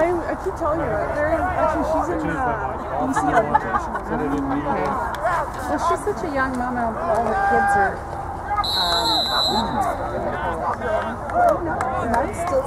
I, I keep telling you that. They're in, actually, she's in uh, BC education. Okay. Well, she's such a young mom, and all the kids are. Um, mm. Mine's still